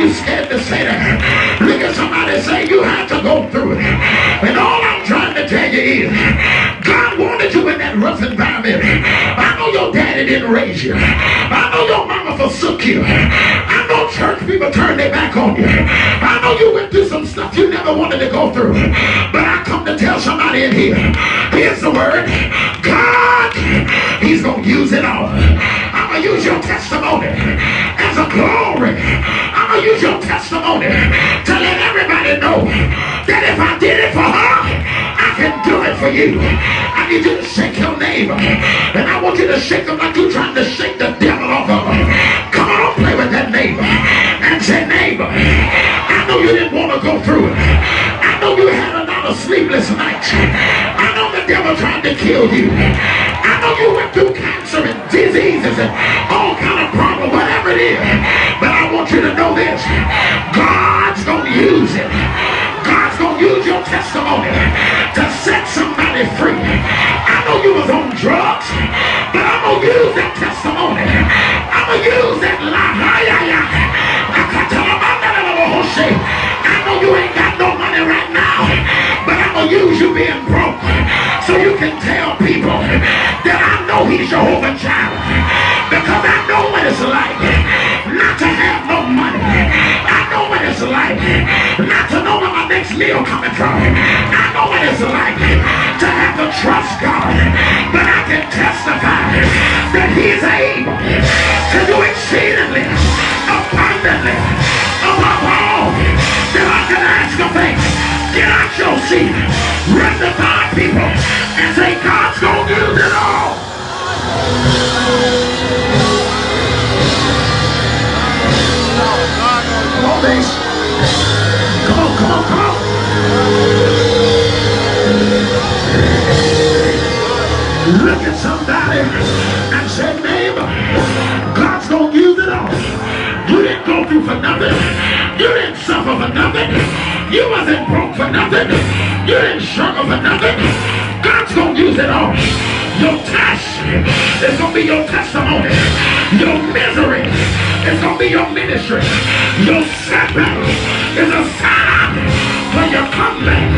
you scared to say that. Look at somebody say you had to go through it. And all I'm trying to tell you is God wanted you in that rough environment. I know your daddy didn't raise you. I know your mama forsook you. I know church people turned their back on you. I know you went through some stuff you never wanted to go through. But I come to tell somebody in here. Here's the word. God, he's going to use it all. I'm going to use your testimony as a glory. To use your testimony to let everybody know that if I did it for her, I can do it for you. I need you to shake your neighbor. And I want you to shake them like you're trying to shake the devil off of them. Come on, play with that neighbor. And say, neighbor, I know you didn't want to go through it. I know you had a lot of sleepless nights. I know the devil tried to kill you. I know you went through cancer and diseases and all kind of problems, whatever it is. You to know this. God's going to use it. God's going to use your testimony to set somebody free. I know you was on drugs, but I'm going to use that testimony. I'm going to use that life. I can tell shit. I know you ain't got no money right now, but I'm going to use you being broke so you can tell people that I know he's Jehovah Jireh meal coming from. Him. I know what it's like to have to trust God, but I can testify that he's able to do exceedingly abundantly above all that I can ask of things. Get out your seat, run the five people, and say God's gonna use it all. On, it. You didn't go through for nothing. You didn't suffer for nothing. You wasn't broke for nothing. You didn't struggle for nothing. God's gonna use it all. Your test is gonna be your testimony. Your misery is gonna be your ministry. Your setback is a sign for your comeback.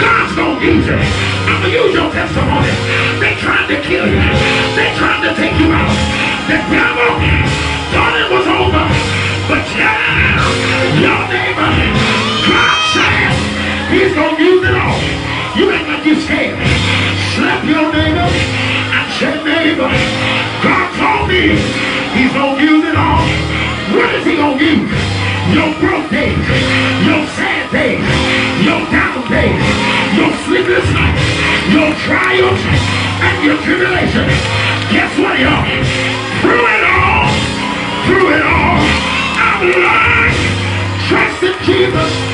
God's gonna use it. I'm gonna use your testimony. They tried to kill you. They tried to take you out. The devil He's gonna use it all. You ain't like you scared. Slap your neighbor and say, neighbor, God told me he's gonna use it all. What is he gonna use? Your broke days, your sad days, your down days, your sleepless nights, your trials, and your tribulations. Guess what, y'all? Through it all, through it all, I'm alive. Trust in Jesus.